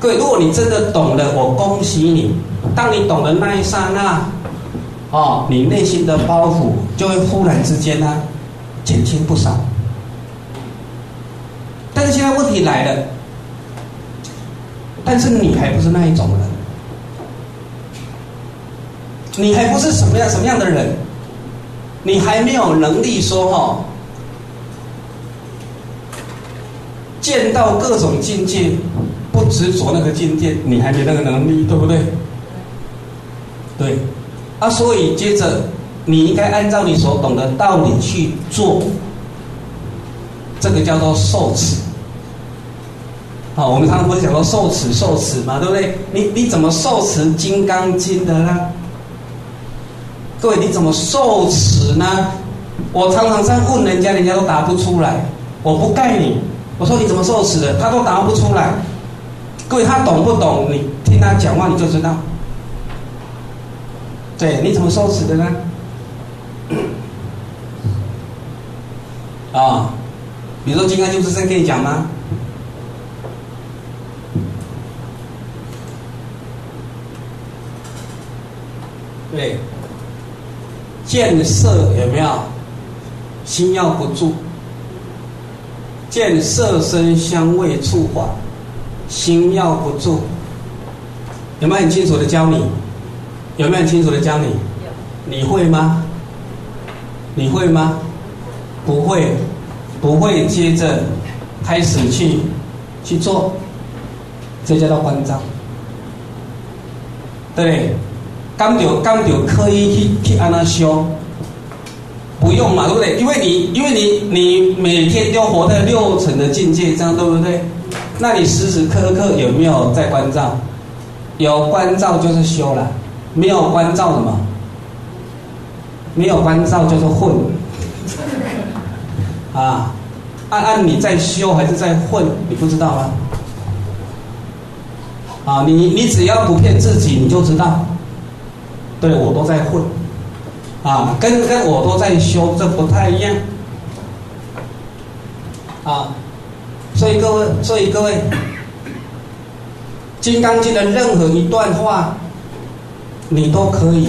各位，如果你真的懂了，我恭喜你。当你懂的那一刹那，哦，你内心的包袱就会忽然之间呢减轻不少。但是现在问题来了，但是你还不是那一种人。你还不是什么样什么样的人，你还没有能力说哈，见到各种境界，不执着那个境界，你还没那个能力，对不对？对，啊，所以接着你应该按照你所懂的道理去做，这个叫做受持。好，我们常常不是讲说受持受持嘛，对不对？你你怎么受持《金刚经》的呢？各位，你怎么受持呢？我常常在问人家，人家都答不出来。我不盖你，我说你怎么受持的，他都答不出来。各位，他懂不懂？你听他讲话你就知道。对，你怎么受持的呢？啊，比如说《金刚经》是真可以讲吗？对。见色有没有？心要不住。见色声香味触法，心要不住。有没有很清楚的教你？有没有很清楚的教你？你会吗？你会吗？不会，不会。接着开始去去做，这叫做关照。对。刚有刚有刻意去去安那修，不用嘛，对不对？因为你因为你你每天都活在六层的境界，这样对不对？那你时时刻刻有没有在关照？有关照就是修了，没有关照什么？没有关照就是混。啊，按按你在修还是在混？你不知道吗？啊，你你只要不骗自己，你就知道。对我都在混，啊，跟跟我都在修，这不太一样，啊，所以各位，所以各位，《金刚经》的任何一段话，你都可以，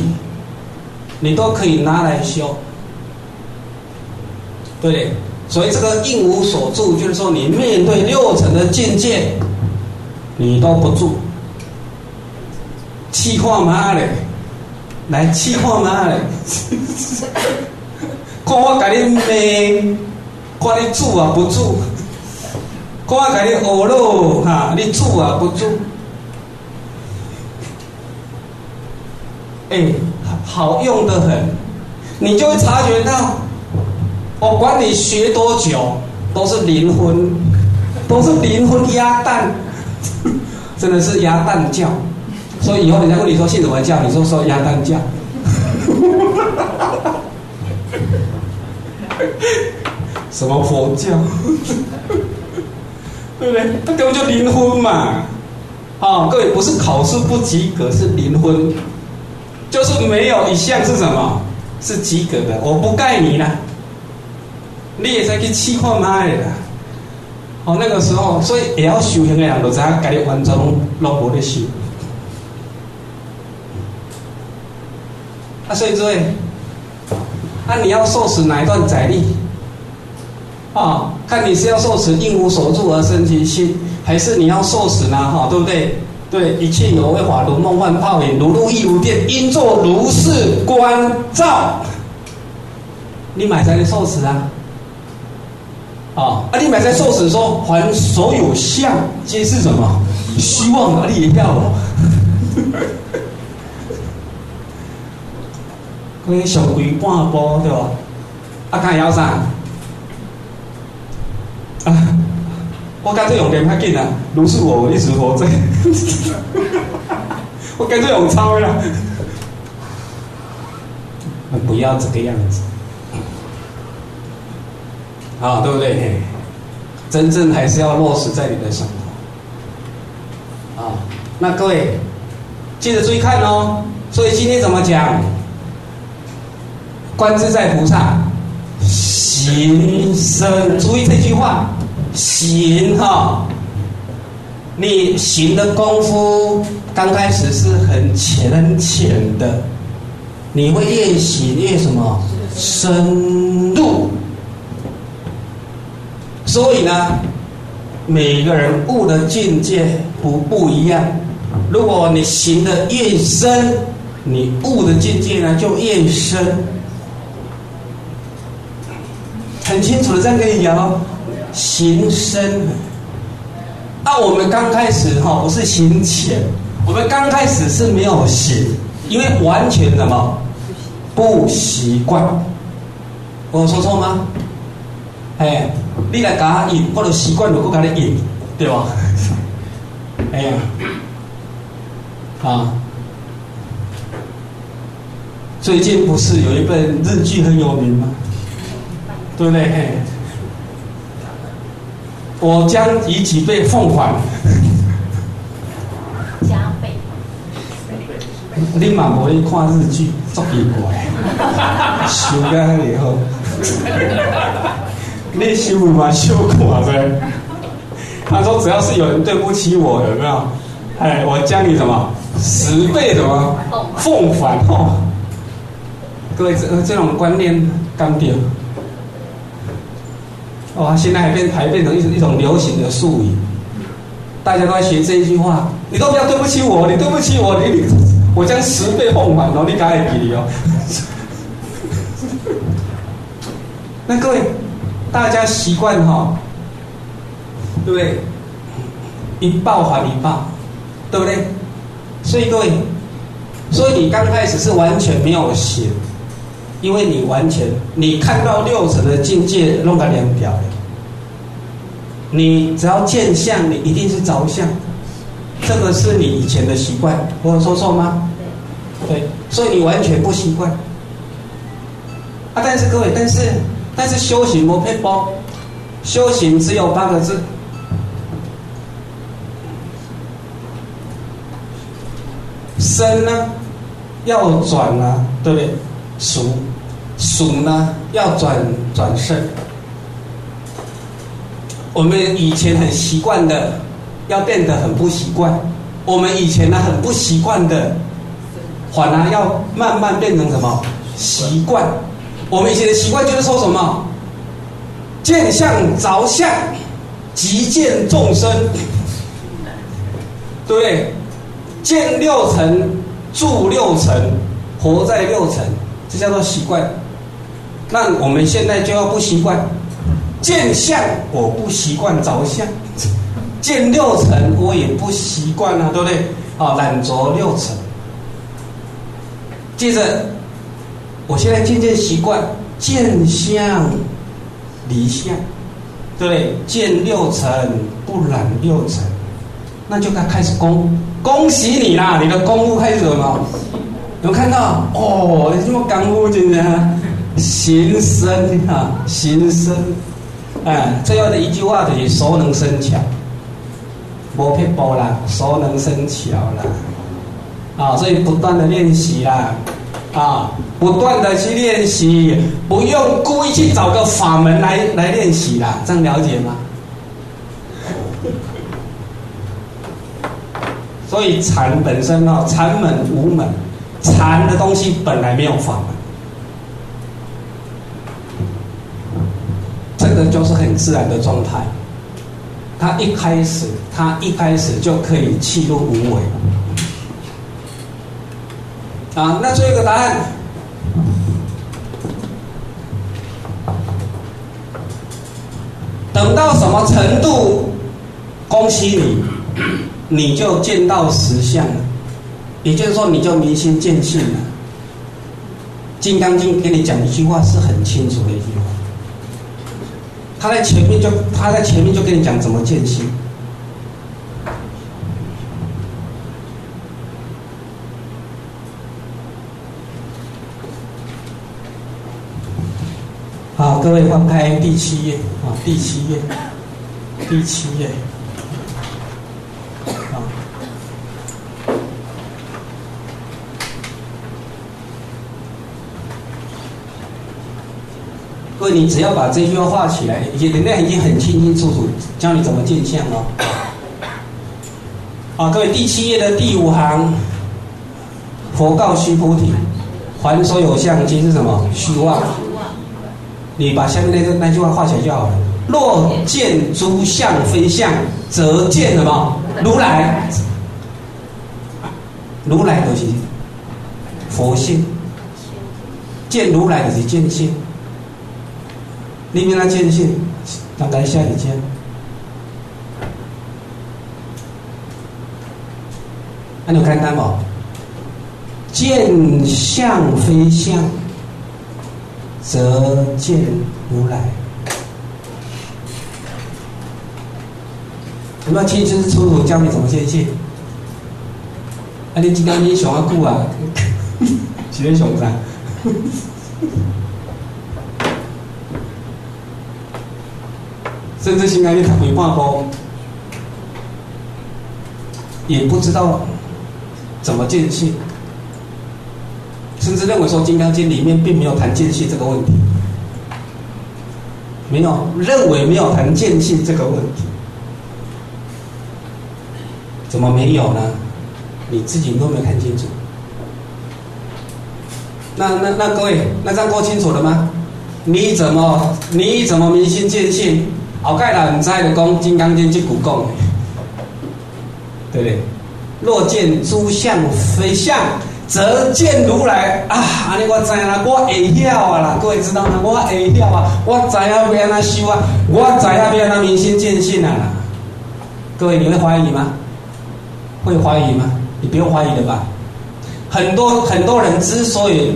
你都可以拿来修，对，所以这个应无所住，就是说你面对六层的境界，你都不住，气化妈嘞。来气看嘛嘞，看 我甲你骂，看你煮啊不煮，看我甲你学咯哈，你煮啊不煮，哎，好用的很，你就会察觉到，我管你学多久，都是灵魂，都是灵魂鸭蛋，真的是鸭蛋叫。所以以后人家问你说信什么教，你说说鸭蛋教，什么佛教，对不对？那根本就灵魂嘛！啊，各位不是考试不及格，是灵魂，就是没有一项是什么？是及格的。我不盖你了，你也在去气化麦了。哦，那个时候，所以也要修行的人，就知影家己完全拢无咧修。啊，所以诸位，那你要受持哪一段载力？啊，看你是要受持应无所住而生其心，还是你要受持呢？哈，对不对？对，一切有为法如梦幻泡影，如露亦如电，应作如是观照。你买在受持啊！啊，啊，你买在受死说，凡所有相皆是什么？希望啊，你也要哦。可上规半波对吧？啊，看要啥？啊，我干脆用点较紧啊！如是我，我一直活着。我干脆用抄了。不要这个样子，啊，对不对？真正还是要落实在你的生活。啊，那各位记得注意看哦。所以今天怎么讲？观自在菩萨行深，注意这句话，行哈。你行的功夫刚开始是很浅很浅的。你会越行越什么深入，所以呢，每个人悟的境界不不一样。如果你行的越深，你悟的境界呢就越深。很清楚的这样跟你讲哦，行深。那我们刚开始哈不是行浅，我们刚开始是没有行。因为完全什么不习惯，我说错吗？哎，你来加引，或者习惯如果加你引，对吧？哎呀，啊，最近不是有一本日剧很有名吗？对不对？我将以几倍奉还。加倍你嘛无去看日剧，足奇怪，修干以后，你修嘛修看呗。他说只要是有人对不起我，有没有？哎，我将你什么十倍什么奉还哦。各位这这种观念刚变，哇，现在还变还变成一种一种流行的术语，大家都在学这一句话。你都不要对不起我，你对不起我，你你。我将十倍奉还，然后你赶快给哦。那各位，大家习惯哈，对不对？一报还一报，对不对？所以各位，所以你刚开始是完全没有写，因为你完全你看到六层的境界弄个两条，你只要见相，你一定是着相。这个是你以前的习惯，我有说错吗？对，所以你完全不习惯。啊，但是各位，但是但是修行不配包，修行只有八个字：生呢要转啊，对不对？熟熟呢要转转身。我们以前很习惯的。要变得很不习惯，我们以前呢很不习惯的，反而要慢慢变成什么习惯？我们以前的习惯就是说什么见相着相，即见众生，对不对？见六尘，住六尘，活在六尘，这叫做习惯。那我们现在就要不习惯见相，我不习惯着相。见六尘我也不习惯啊，对不对？啊，懒着六尘。接着，我现在渐渐习惯见相离相，对不对？见六尘不染六尘，那就该开始恭恭喜你啦！你的功夫开始了吗？有看到？哦，你这么功夫真的行深啊，行深。哎，最后的一句话就是熟能生巧。磨皮薄啦，熟能生巧啦，啊，所以不断的练习啦，啊，不断的去练习，不用故意去找个法门来来练习啦，这样了解吗？所以禅本身哦，禅门无门，禅的东西本来没有法门，个就是很自然的状态。他一开始，他一开始就可以气入无为。啊，那最后一个答案，等到什么程度，恭喜你，你就见到实相了。也就是说，你就明心见性了。《金刚经》给你讲一句话是很清楚的一句话，他在前面就他在前面就跟你讲怎么践行。好，各位翻开第七页啊，第七页，第七页。你只要把这句话画起来，已经人家已经很清清楚楚教你怎么见相了。啊，各位，第七页的第五行，佛告须菩提：凡所有相，皆是什么虚妄。你把下面那个那句话画起来就好了。若见诸相非相，则见什么？如来。如来就是佛性，见如来就是见性。你明仔见性，大概下一见。那就看单不？见相非相，则见如来。有没有清清楚楚教你怎么见性？啊，你今天你想啊久啊？几点上山？甚至心肝去谈回话风，也不知道怎么见性，甚至认为说《金刚经》里面并没有谈见性这个问题，没有认为没有谈见性这个问题，怎么没有呢？你自己都没看清楚。那那那各位，那这样够清楚了吗？你怎么你怎么明心见性？后盖人知的讲《金刚经》这句讲的，对不对？若见诸相非相，则见如来啊！安尼我知啦，我会晓啊啦，各位知道吗？我会晓啊，我知影要安怎修啊，我知影要安怎明心见性啊！各位，你会怀疑吗？会怀疑吗？你不用怀疑的吧？很多很多人之所以，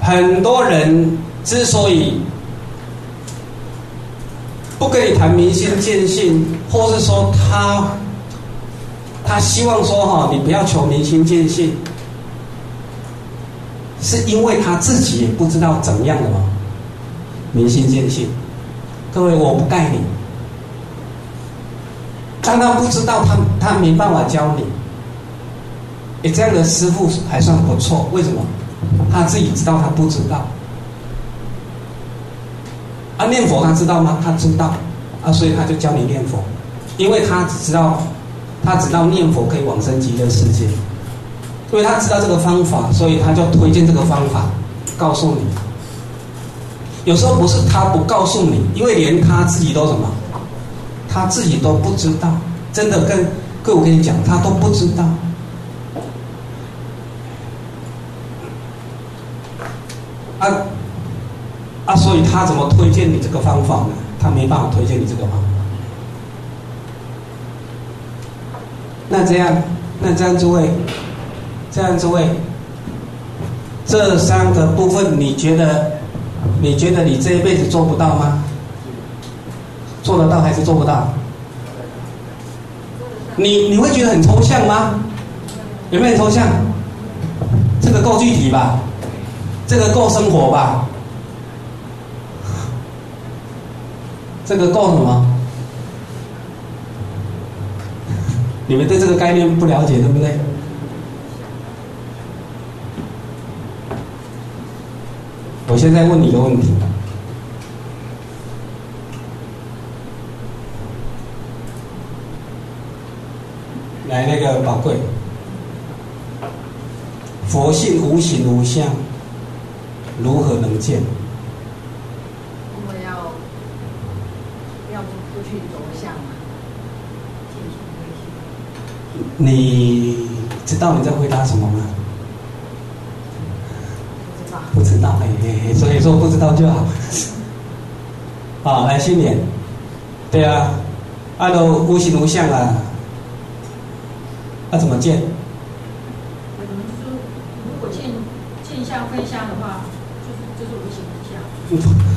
很多人之所以。不跟你谈明心见性，或是说他他希望说哈，你不要求明心见性，是因为他自己也不知道怎么样的吗？明心见性，各位我不盖你，当他不知道，他他没办法教你。你，这样的师傅还算不错，为什么？他自己知道他不知道。啊，念佛他知道吗？他知道，啊，所以他就教你念佛，因为他只知道，他知道念佛可以往生极乐世界，因为他知道这个方法，所以他就推荐这个方法，告诉你。有时候不是他不告诉你，因为连他自己都什么，他自己都不知道，真的跟各位我跟你讲，他都不知道。啊。啊，所以他怎么推荐你这个方法呢？他没办法推荐你这个方法。那这样，那这样诸位，这样诸位，这三个部分，你觉得，你觉得你这一辈子做不到吗？做得到还是做不到？你你会觉得很抽象吗？有没有抽象？这个够具体吧？这个够生活吧？这个够什么？你们对这个概念不了解，对不对？我现在问你一个问题：来，那个宝贵，佛性无形无相，如何能见？你知道你在回答什么吗？不知道。不知道，嘿嘿嘿，所以说不知道就好。啊，来新年，对啊，啊都无形无相啊，那怎么见？我们说，如果见见相非相的话，就是就是无形无相。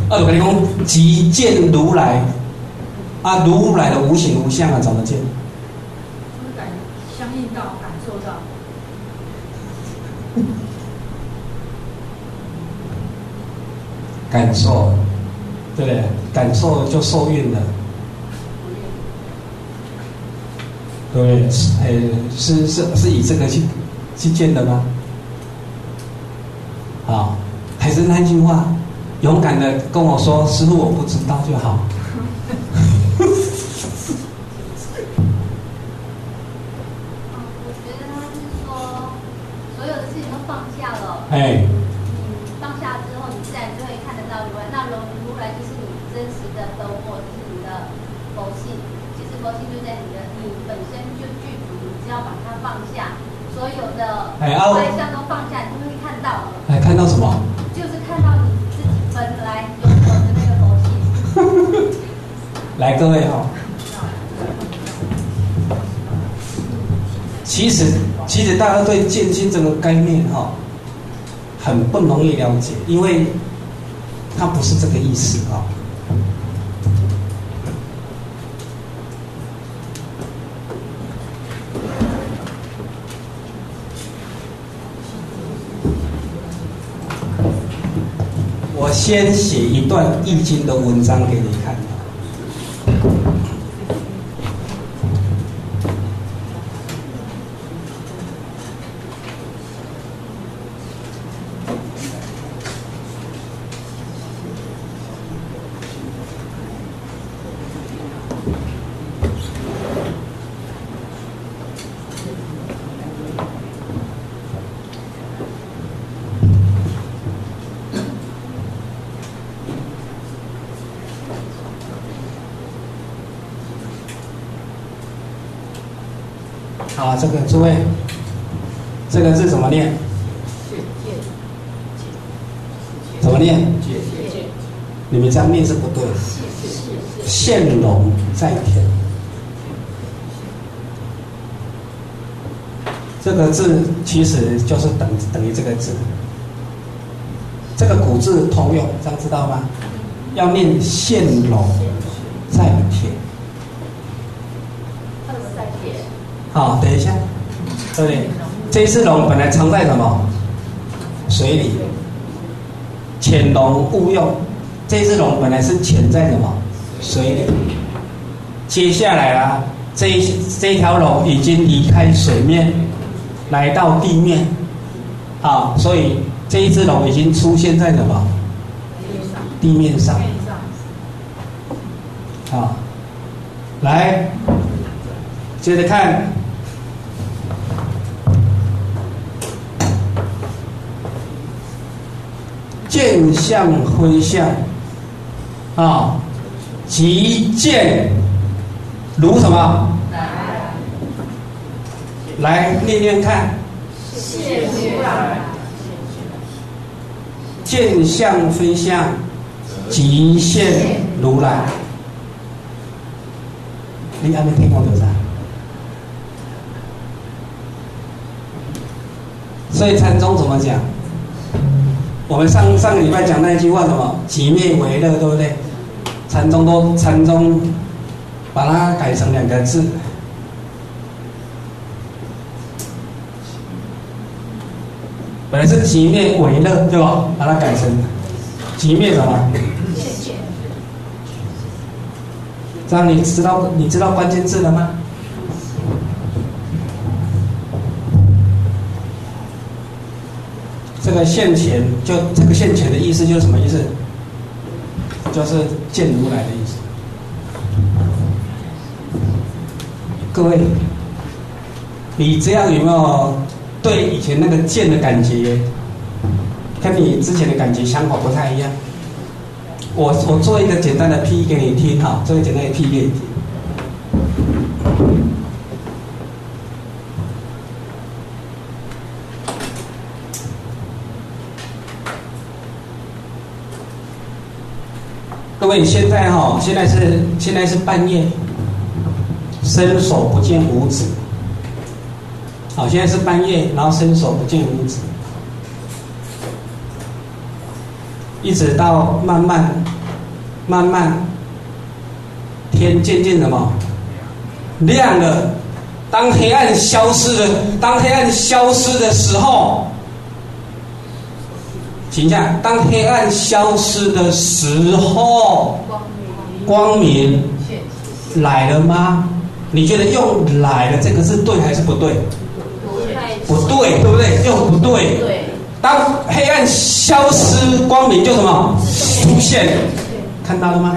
二我跟你讲，即见如来，啊，如来的无形无相啊，怎么见？就是感相应到感受到。感受，对不对？感受就受孕了，对不对？是，哎，是是是以这个去去见的吗？啊，还是那句话，勇敢的跟我说，师傅我不知道就好。我觉得他是说，所有的事情都放下了。哎，你放下之后，你自然就会看得到如来。那如如来就是你真实的本我，就是你的佛性。其实佛性就在你的，你本身就具足，你只要把它放下，所有的哎啊我外相都放下，你就会看到了，还看到什么？就是看到你自己本来拥有的那个东西。来，各位哈、其实其实大家对见性这个概念哈、很不容易了解，因为它不是这个意思啊、我先写一段易经的文章给你看。诸位，这个字怎么念？怎么念？你们这样念是不对的。现龙在天，这个字其实就是等等于这个字。这个古字通用，这样知道吗？要念现龙在田。他怎么在写？好，等一下，对不对？这一只龙本来藏在什么？水里。潜龙勿用，这只龙本来是潜在什么？水里。接下来啊，这这条龙已经离开水面，来到地面，啊，所以这一只龙已经出现在什么？地面上。啊，来，接着看。见相非相，啊，即见如什么？来念念看，现如来，见相非相，即现如来。你还没听过对吧？所以禅宗怎么讲？我们上上个礼拜讲那一句话什么？己灭为乐，对不对？禅宗都禅宗把它改成两个字，本来是己灭为乐，对吧？把它改成己灭什么？这样你知道你知道关键字了吗？这个现前就这个现前的意思就是什么意思？就是见如来的意思。各位，你这样有没有对以前那个见的感觉，跟你之前的感觉想法不太一样？我我做一个简单的 P 给你听哈，做一个简单的 P 给你听。各位，现在哈，现在是现在是半夜，伸手不见五指。好，现在是半夜，然后伸手不见五指，一直到慢慢慢慢天渐渐什么亮了。当黑暗消失的，当黑暗消失的时候，请下，当黑暗消失的时候，光明来了吗？你觉得用“来了”这个是对还是不对？不对，对不对？用不对。对。当黑暗消失，光明就什么出现？看到了吗？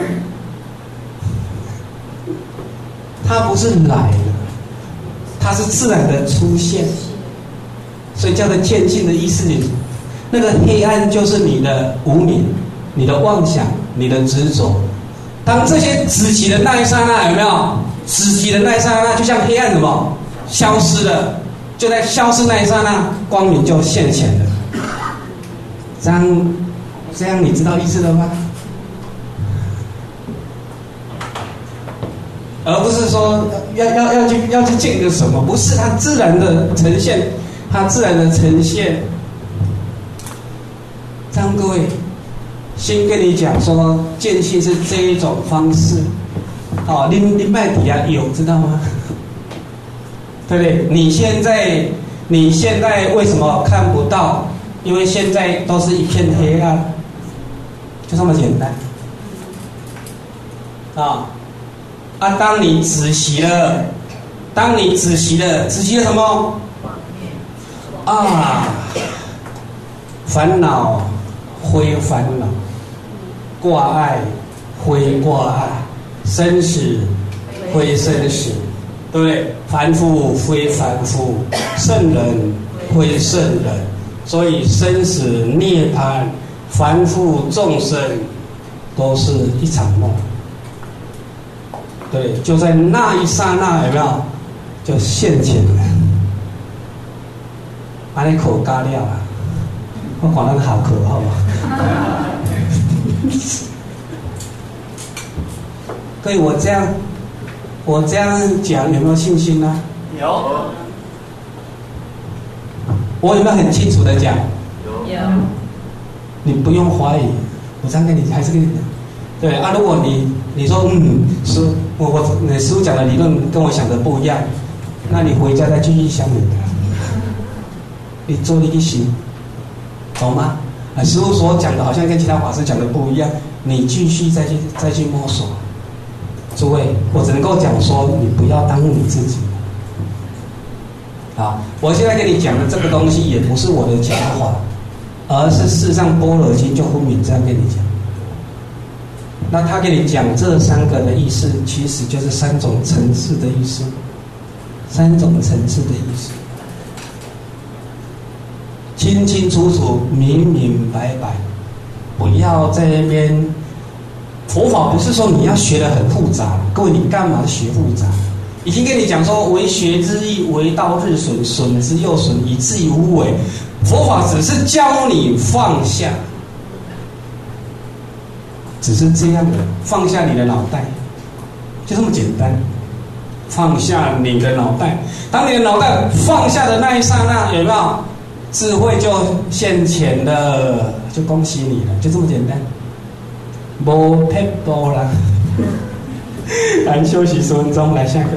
它不是来了，它是自然的出现，所以叫做渐进的意思。那个黑暗就是你的无明、你的妄想、你的执着。当这些止息的那一刹那，有没有？止息的那一刹那，就像黑暗什么消失了。就在消失那一刹那，光明就现前了。这样，这样你知道意思了吗？而不是说要要要去要去见个什么，不是它自然的呈现，它自然的呈现。这样各位，先跟你讲说，见性是这一种方式。哦，林林麦底下有知道吗？对不对？你现在，你现在为什么看不到？因为现在都是一片黑暗，就这么简单。啊啊！当你仔细了，当你仔细了，仔细了什么？啊！烦恼烦恼，挂碍灰挂碍，生死灰生死。对不对？凡夫非凡夫，圣人非圣人，所以生死涅槃，凡夫众生都是一场梦。对，就在那一刹那，有没有？就现前了。把你口干掉了，我管那个好渴，好吗？可以，我这样。我这样讲有没有信心呢？有。我有没有很清楚的讲？有。你不用怀疑，我这样跟你还是跟你讲。对啊，如果你你说嗯，师我我你师傅讲的理论跟我想的不一样，那你回家再继续想你的，你做你的行，懂吗？啊，师傅所讲的好像跟其他法师讲的不一样，你继续再去再去摸索。诸位，我只能够讲说，你不要耽误你自己。好，我现在跟你讲的这个东西，也不是我的讲法，而是世上《般若经》就分明这样跟你讲。那他给你讲这三个的意思，其实就是三种层次的意思，三种层次的意思，清清楚楚、明明白白，不要在那边。佛法不是说你要学的很复杂，各位你干嘛学复杂？已经跟你讲说，为学之意，为道日损，损之又损，以至于无为。佛法只是教你放下，只是这样的，放下你的脑袋，就这么简单。放下你的脑袋，当你的脑袋放下的那一刹那，有没有智慧就现前了？就恭喜你了，就这么简单。无太多啦，来休息十分钟，来下课。